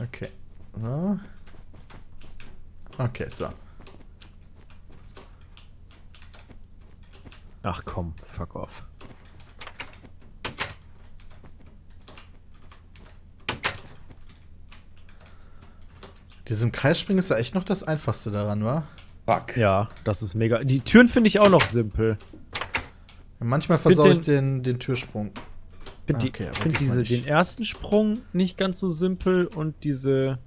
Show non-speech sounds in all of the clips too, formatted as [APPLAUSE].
Okay. So. Okay, so. Ach komm, fuck off. Diesem Kreisspringen ist ja echt noch das einfachste daran, wa? Fuck. Ja, das ist mega. Die Türen finde ich auch noch simpel. Manchmal versaue ich den, den Türsprung. Ich finde Okay, find diese, nicht. den ersten Sprung nicht ganz so simpel und diese.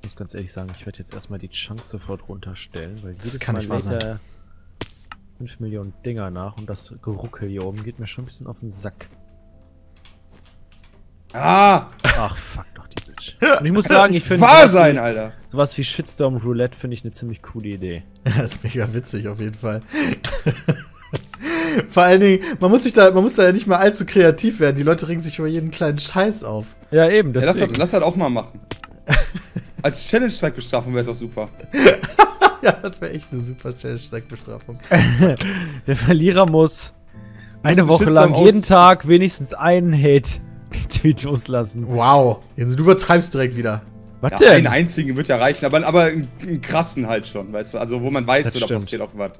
Ich muss ganz ehrlich sagen, ich werde jetzt erstmal die Chunks sofort runterstellen, weil jedes kann Mal nicht wahr lädt er 5 Millionen Dinger nach und das Geruckel hier oben geht mir schon ein bisschen auf den Sack. Ah! Ach, fuck doch die Bitch. Und ich muss sagen, ich finde Wahr sowas, sein, wie- Alter. sowas wie Shitstorm Roulette finde ich eine ziemlich coole Idee. [LAUGHS] Ja, ist mega witzig auf jeden Fall. [LAUGHS] Vor allen Dingen, man muss sich da, man muss da ja nicht mal allzu kreativ werden. Die Leute regen sich über jeden kleinen Scheiß auf. Ja, eben, Ja, lass, das, lass das auch mal machen. [LAUGHS] Als Challenge-Strike-Bestrafung wäre doch super. [LAUGHS] Ja, das wäre echt eine super Challenge-Bestrafung. Der Verlierer muss eine Woche lang jeden Tag wenigstens einen Hate-Tweet loslassen. Wow, jetzt du übertreibst direkt wieder. Was Ja, denn? einen einzigen wird ja reichen, aber, aber einen, krassen halt schon, weißt du? Also, wo man weiß, Das oder stimmt. passiert auch was.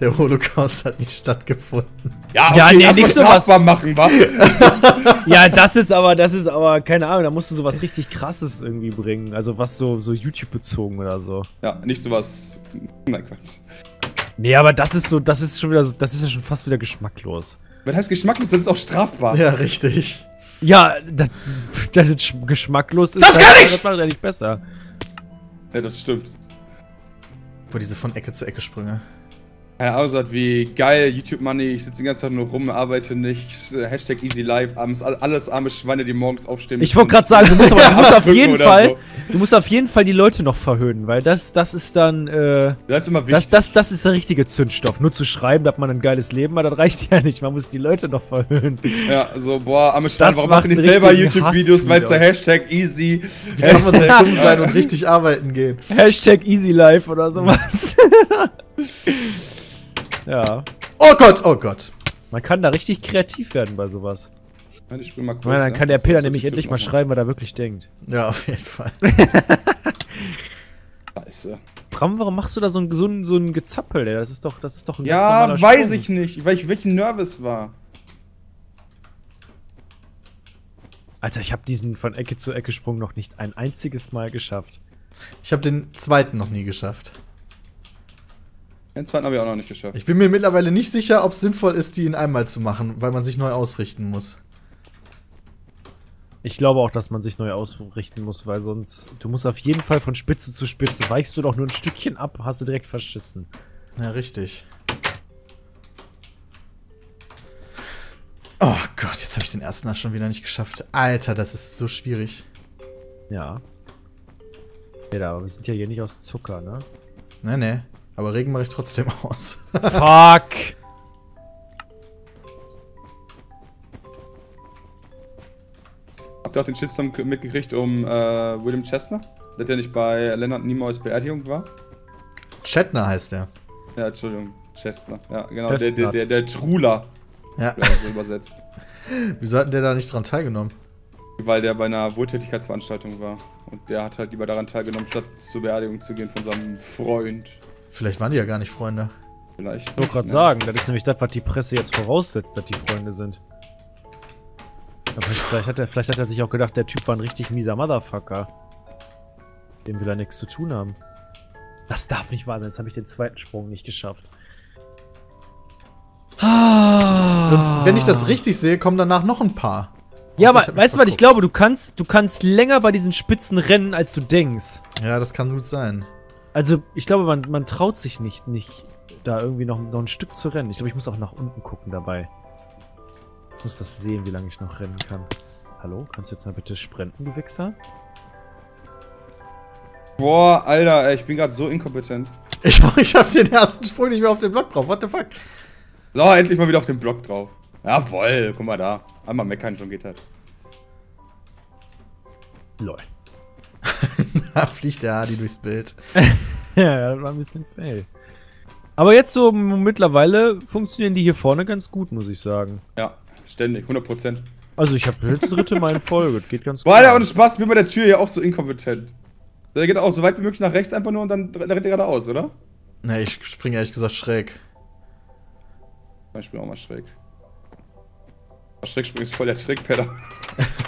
Der Holocaust hat nicht stattgefunden. Ja, Ja, nee, mal nicht sowas- strafbar machen, wa? [LAUGHS] Ja, das ist aber, das ist aber, keine Ahnung, da musst du sowas richtig krasses irgendwie bringen. Also was so, so YouTube-bezogen oder so. ja, nicht sowas. Nein, Quatsch. Nee, aber das ist so, das ist schon wieder so, das ist ja schon fast wieder geschmacklos. Was heißt geschmacklos? Das ist auch strafbar. Ja, richtig. Ja, das, das ist sch- geschmacklos ist. Das kann ich! Das macht ja nicht besser. Ja, das stimmt. Boah, diese von Ecke zu Ecke Sprünge. Keine Ahnung, sagt, wie geil, YouTube Money, ich sitze die ganze Zeit nur rum, arbeite nicht, Hashtag easy life, abends, all- alles arme Schweine, die morgens aufstehen. Ich wollte gerade sagen, du musst, aber, du musst [LAUGHS] auf jeden Fall, so. du musst auf jeden Fall die Leute noch verhöhnen, weil das, das ist dann, äh, Das ist immer das, wichtig. das, das ist der richtige Zündstoff. Nur zu schreiben, dass man ein geiles Leben hat, das reicht ja nicht. Man muss die Leute noch verhöhnen. ja, so, boah, arme Schweine, Das warum machen die einen selber YouTube-Videos, weißt du. Hashtag easy. Wie kann man so Hashtag- dumm sein und [LAUGHS] richtig arbeiten gehen? Hashtag Easy Life oder sowas. [LAUGHS] ja. Oh Gott, oh Gott. Man kann da richtig kreativ werden bei sowas. Warte, Ich spring mal kurz, meine, dann ja. kann der Peter nämlich endlich mal schreiben, was er wirklich denkt. Ja, auf jeden Fall. [LAUGHS] Scheiße. Bram, warum machst du da so ein, so ein, so ein Gezappel, ey? Das ist doch, das ist doch ein ganz Ja, normaler weiß Sprung. ich nicht, weil ich wirklich nervös war. Alter, ich habe diesen von Ecke zu Ecke Sprung noch nicht ein einziges Mal geschafft. Ich habe den zweiten noch nie geschafft. Den zweiten habe ich auch noch nicht geschafft. Ich bin mir mittlerweile nicht sicher, ob es sinnvoll ist, die in einmal zu machen, weil man sich neu ausrichten muss. Ich glaube auch, dass man sich neu ausrichten muss, weil sonst, du musst auf jeden Fall von Spitze zu Spitze, weichst du doch nur ein Stückchen ab, hast du direkt verschissen. Ja, richtig. Oh Gott, jetzt habe ich den ersten schon wieder nicht geschafft. Alter, das ist so schwierig. Ja. Ja, aber wir sind ja hier nicht aus Zucker, ne? Nee, nee. Aber Regen mache ich trotzdem [LAUGHS] aus. Fuck! Habt ihr auch den Shitstorm mitgekriegt um äh, William Chestner? Der der nicht bei Leonard Nimoys Beerdigung war? Chatner heißt der. Ja, Entschuldigung, Chestner. Ja, genau, der, der, der, der Truler, Ja. so übersetzt. [LAUGHS] Wieso hat denn der da nicht dran teilgenommen? Weil der bei einer Wohltätigkeitsveranstaltung war. Und der hat halt lieber daran teilgenommen, statt zur Beerdigung zu gehen von seinem Freund. Vielleicht waren die ja gar nicht Freunde. Vielleicht. Ich wollte gerade ne? sagen, das ist nämlich das, was die Presse jetzt voraussetzt, dass die Freunde sind. Aber vielleicht hat, er, vielleicht hat er sich auch gedacht, der Typ war ein richtig mieser Motherfucker. Dem will er nichts zu tun haben. Das darf nicht wahr sein, jetzt habe ich den zweiten Sprung nicht geschafft. Und wenn ich das richtig sehe, kommen danach noch ein paar. Ja, Außer aber weißt du, was ich glaube? Du kannst, du kannst länger bei diesen Spitzen rennen, als du denkst. Ja, das kann gut sein. Also, ich glaube, man, man traut sich nicht, nicht da irgendwie noch, noch ein Stück zu rennen. Ich glaube, ich muss auch nach unten gucken dabei. Ich muss das sehen, wie lange ich noch rennen kann. Hallo? Kannst du jetzt mal bitte sprinten, du Wichser? Boah, Alter, ey, ich bin gerade so inkompetent. [LAUGHS] Ich, ich habe den ersten Sprung nicht mehr auf den Block drauf. What the fuck? So, endlich mal wieder auf den Block drauf. Jawoll, guck mal da. Einmal meckern, schon geht halt. Lol. [LAUGHS] Da fliegt der Adi durchs Bild. [LAUGHS] ja, das war ein bisschen fail. Aber jetzt so mittlerweile funktionieren die hier vorne ganz gut, muss ich sagen. Ja, ständig, 100%. Also ich habe das dritte Mal in Folge. Das geht ganz Boah, Alter, und Spaß, bin bei der Tür ja auch so inkompetent. Der geht auch so weit wie möglich nach rechts einfach nur und dann rennt er geradeaus, oder? Ne, ich springe ehrlich gesagt schräg. Ich bin auch mal schräg. Schräg springen ist voll der Trickpeller. [LAUGHS]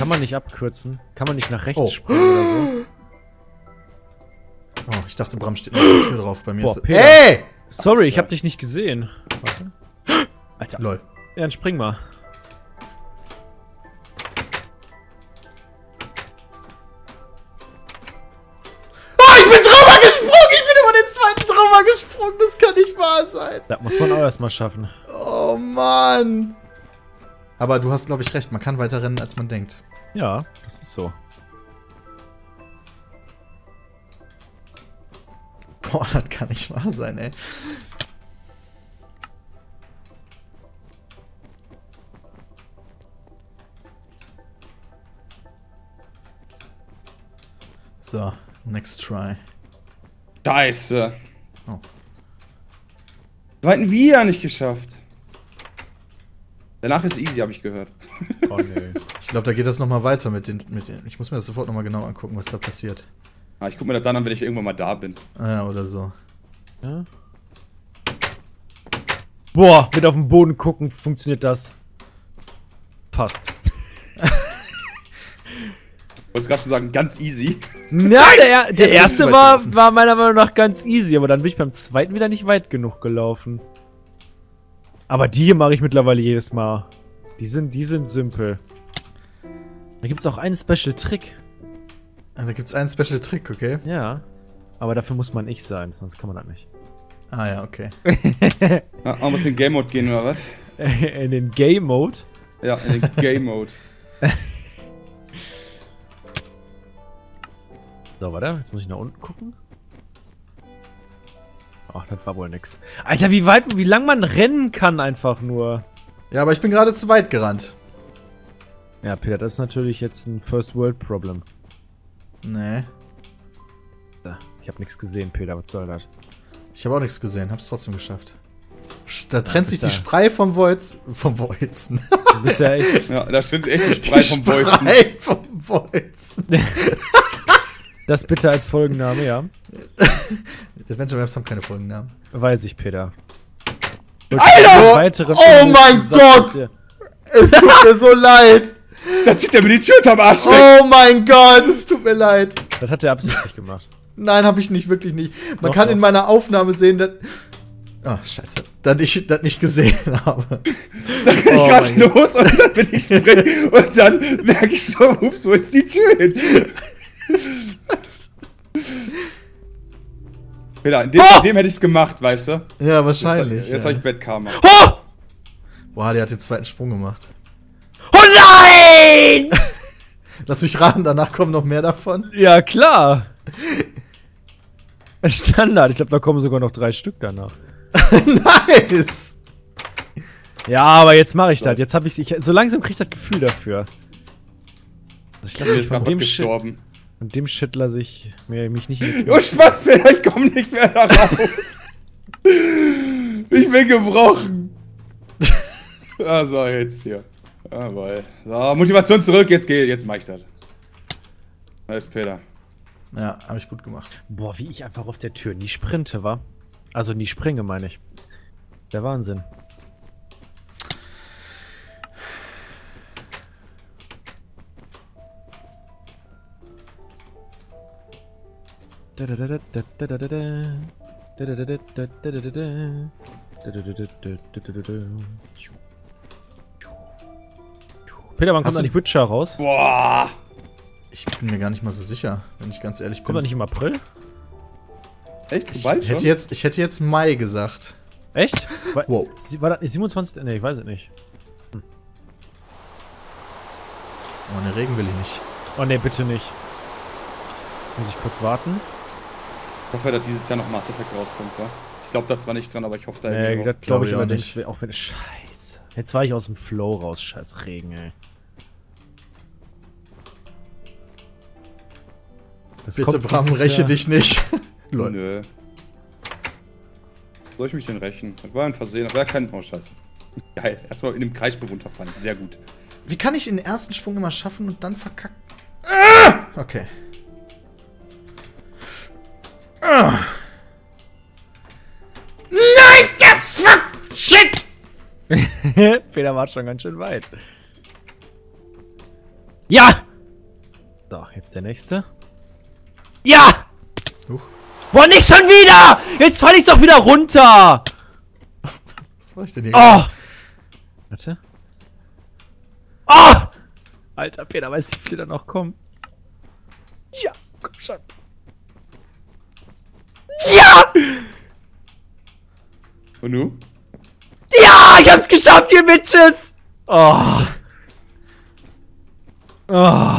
Kann man nicht abkürzen? Kann man nicht nach rechts Oh. springen oder so? Oh, ich dachte, Bram steht noch auf der Tür drauf. Bei mir Boah, ist Peter. Ey! Sorry, ich habe dich nicht gesehen. Warte. [GASPS] Alter, Lol. ja, dann spring mal. Oh, ich bin drüber gesprungen! Ich bin über den zweiten drüber gesprungen! Das kann nicht wahr sein! Das muss man auch erstmal schaffen. Oh Mann! Aber du hast, glaube ich, recht. Man kann weiter rennen, als man denkt. Ja, das ist so. Boah, das kann nicht wahr sein, ey. So, next try. Scheiße. Oh. Zweiten wieder nicht geschafft. Danach ist easy, habe ich gehört. Oh nee. Ich glaube, da geht das nochmal weiter mit den, mit den. Ich muss mir das sofort nochmal genau angucken, was da passiert. Ah, ich guck mir das dann an, wenn ich irgendwann mal da bin. Ah, ja, oder so. Ja? Boah, mit auf den Boden gucken funktioniert das. Fast. Wolltest gerade schon sagen, ganz easy. Ja, der, der du erste war, war meiner Meinung nach ganz easy, aber dann bin ich beim zweiten wieder nicht weit genug gelaufen. Aber die hier mache ich mittlerweile jedes Mal. Die sind, die sind simpel. Da gibt es auch einen Special Trick. Ah, da gibt's einen Special Trick, okay? Ja. Aber dafür muss man ich sein, sonst kann man das nicht. Ah, ja, okay. [LAUGHS] Ah, man muss in den Game Mode gehen, oder was? [LAUGHS] In den Game Mode. Ja, in den Game Mode. [LAUGHS] So, warte, jetzt muss ich nach unten gucken. Ach, das war wohl nix. Alter, wie weit, wie lang man rennen kann einfach nur. Ja, aber ich bin gerade zu weit gerannt. Ja, Peter, das ist natürlich jetzt ein First World Problem. Nee. Ich habe nichts gesehen, Peter, was soll das? Ich habe auch nichts gesehen, hab's trotzdem geschafft. Sch- Da trennt sich bist die da. Sprei vom Wolz. Vom Wolzen. Du bist ja echt. Ja, da stimmt echt die Sprei vom Bolzen. Sprei vom Wolzen. [LAUGHS] Das bitte als Folgenname, ja. [LAUGHS] Adventure Maps haben keine Folgennamen. Weiß ich, Peter. Alter! Weiteren Oh mein Gott! Es tut mir [LAUGHS] so leid. Da zieht er mir die Tür am Arsch weg. Oh mein Gott, es tut mir leid. Das hat er absichtlich gemacht. Nein, habe ich nicht, wirklich nicht. Man Doch, kann doch. in meiner Aufnahme sehen, dass. Ah, scheiße. Dass ich das nicht gesehen habe. Da ich Oh gerade mein Gott. los und dann bin ich spring und dann merke ich so, ups, wo ist die Tür hin? [LAUGHS] Peter, in dem, Oh! dem hätte ich es gemacht, weißt du? Ja, wahrscheinlich. Jetzt, jetzt ja. habe ich Bettkarma. Oh! Boah, der hat den zweiten Sprung gemacht. Oh nein! [LAUGHS] Lass mich raten, danach kommen noch mehr davon. Ja, klar. Standard. Ich glaube, da kommen sogar noch drei Stück danach. [LAUGHS] nice! Ja, aber jetzt mache ich das. Jetzt habe ich ich so langsam kriege ich das Gefühl dafür. Also ich lasse bin mich von dem Shit, von dem Shit lasse ich mir, mich nicht Oh, Spaß, Peter, ich komme nicht mehr da raus. ich bin gebrochen. ah, so, jetzt hier. Jawohl. So, Motivation zurück, jetzt geht, jetzt mach ich das. Da ist Peter. Ja, habe ich gut gemacht. Boah, wie ich einfach auf der Tür nie sprinte, war. Also nie springe, meine ich. Der Wahnsinn. Peter, wann kommt da die Witcher raus? Boah. Ich bin mir gar nicht mal so sicher, wenn ich ganz ehrlich Kommt er bin. nicht im April? Echt, so bald Ich schon? hätte jetzt, ich hätte jetzt Mai gesagt. Echt? War, Wow. Sie- war das 27. Nee, ich weiß es nicht. Oh, ne, Regen will ich nicht. Oh nee, bitte nicht. Muss ich kurz warten? Ich hoffe, dass dieses Jahr noch Mass Effect rauskommt, wa? Ich glaube da zwar nicht dran, aber ich hoffe da Nee, irgendwie das drauf. glaube ich ich auch aber nicht. nicht. Auch wenn Scheiße. Jetzt war ich aus dem Flow raus. Scheiß Regen, ey. Das Bitte, Bram, räche Jahr- dich nicht. [LAUGHS] Lol. Nö. Soll ich mich denn rächen? Das war ein Versehen, das war ja kein... Oh, scheiße. Geil, erstmal in dem Kreisbuch runterfallen. Sehr gut. Wie kann ich den ersten Sprung immer schaffen und dann verkacken? Ah! Okay. [LAUGHS] Peter war schon ganz schön weit. Ja! So, jetzt der nächste. Ja! Huch. Boah, nicht schon wieder! Jetzt fall ich doch wieder runter! [LAUGHS] Was war ich denn hier? Oh! Warte. Oh! Alter, Peter weiß nicht, wie viele da noch kommen. Ja, komm schon. Ja! Und nu? Ich hab's geschafft, ihr Bitches! Oh. Oh.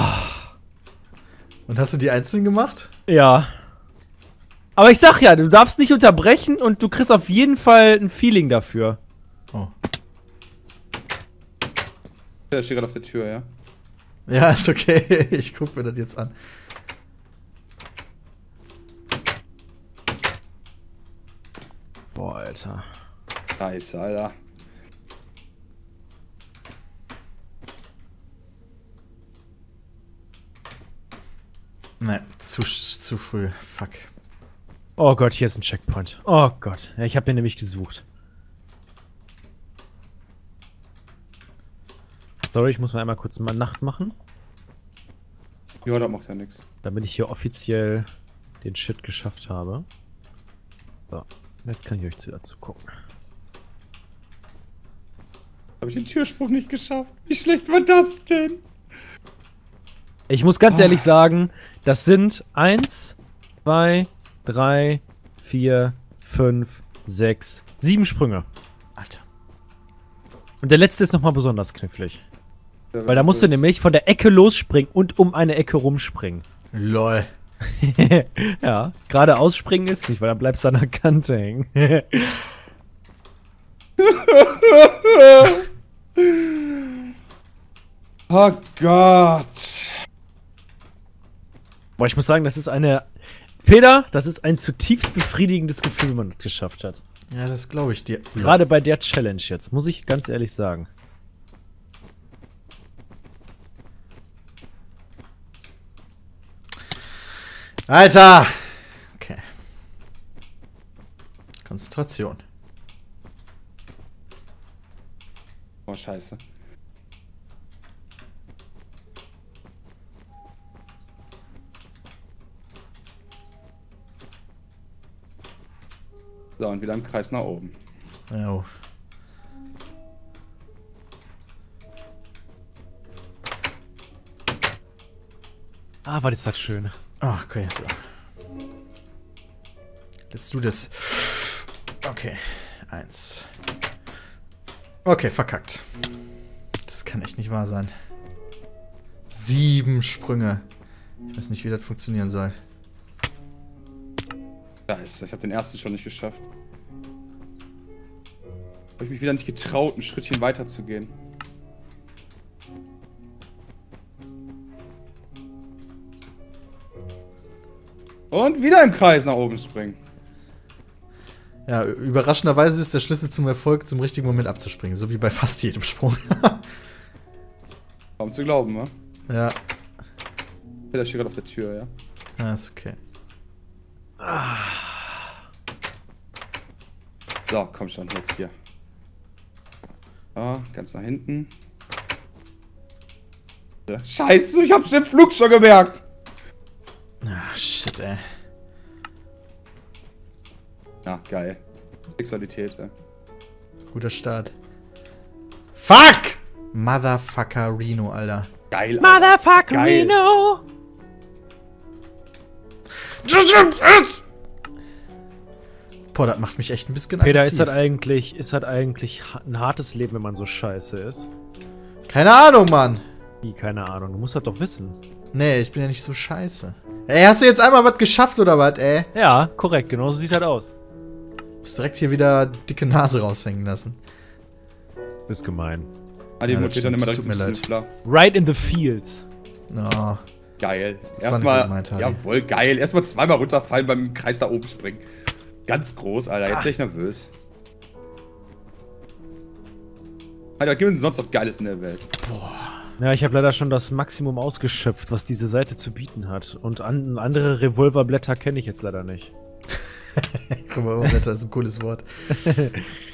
Und hast du die einzeln gemacht? Ja. Aber ich sag ja, du darfst nicht unterbrechen und du kriegst auf jeden Fall ein Feeling dafür. Oh. Der steht gerade auf der Tür, ja. Ja, ist okay. [LAUGHS] Ich guck mir das jetzt an. Boah, Alter. Scheiße, Alter. Ne, zu, zu früh. Fuck. Oh Gott, hier ist ein Checkpoint. Oh Gott. Ja, ich habe den nämlich gesucht. Sorry, ich muss mal einmal kurz mal Nacht machen, Ja, das macht ja nichts. damit ich hier offiziell den Shit geschafft habe. So, jetzt kann ich euch zu dazu gucken. Habe ich den Türsprung nicht geschafft? Wie schlecht war das denn? Ich muss ganz ehrlich sagen, das sind 1, 2, 3, 4, 5, 6, 7 Sprünge. Alter. Und der letzte ist nochmal besonders knifflig. Der Weil da musst du nämlich von der Ecke losspringen und um eine Ecke rumspringen. Lol. [LAUGHS] ja, geradeaus springen ist nicht, weil dann bleibst du an der Kante hängen. [LAUGHS] Oh Gott. Boah, ich muss sagen, das ist eine. Peter, das ist ein zutiefst befriedigendes Gefühl, wenn man das geschafft hat. Ja, das glaube ich dir. Gerade bei der Challenge jetzt, muss ich ganz ehrlich sagen. Alter! Okay. Konzentration. Oh, scheiße. So, und wieder im Kreis nach oben. Jo. Ah, was ist das schön. Ah, okay, so. Let's do this. Okay. Eins. Okay, verkackt. Das kann echt nicht wahr sein. Sieben Sprünge. Ich weiß nicht, wie das funktionieren soll. Scheiße, ich habe den ersten schon nicht geschafft. Habe ich mich wieder nicht getraut, ein Schrittchen weiter zu gehen. Und wieder im Kreis nach oben springen. Ja, überraschenderweise ist der Schlüssel zum Erfolg, zum richtigen Moment abzuspringen. So wie bei fast jedem Sprung. [LAUGHS] Kaum zu glauben, wa? ja. Der steht gerade auf der Tür, ja. Ja, ist okay. So, komm schon, jetzt hier. Ah, ganz nach hinten. Scheiße, ich hab's im Flug schon gemerkt. Ah, shit, ey. Ja, geil. Sexualität, ey. Guter Start. Fuck! Motherfucker Reno, Alter. Geil. Alter. Motherfucker Geil. Reno! Boah, das macht mich echt ein bisschen Peter, aggressiv. ist das eigentlich, ist das eigentlich ein hartes Leben, wenn man so scheiße ist? Keine Ahnung, Mann. Wie, keine Ahnung, du musst das doch wissen. Nee, ich bin ja nicht so scheiße. Ey, hast du jetzt einmal was geschafft oder was, ey? Ja, korrekt, genau so sieht das aus. Muss direkt hier wieder dicke Nase raushängen lassen. Ist gemein. Ah, die Ja, motiviert dann immer tut direkt mir leid. Sniffler. Right in the fields. Oh. Geil. so Erstmal, jawohl, geil. Erstmal zweimal runterfallen beim Kreis da oben springen. Ganz groß, Alter. Jetzt bin ich nervös. Alter, was gibt es sonst noch Geiles in der Welt? Boah. Ja, ich habe leider schon das Maximum ausgeschöpft, was diese Seite zu bieten hat. Und an, andere Revolverblätter kenne ich jetzt leider nicht. [LAUGHS] Revolverblätter ist ein cooles Wort. [LAUGHS]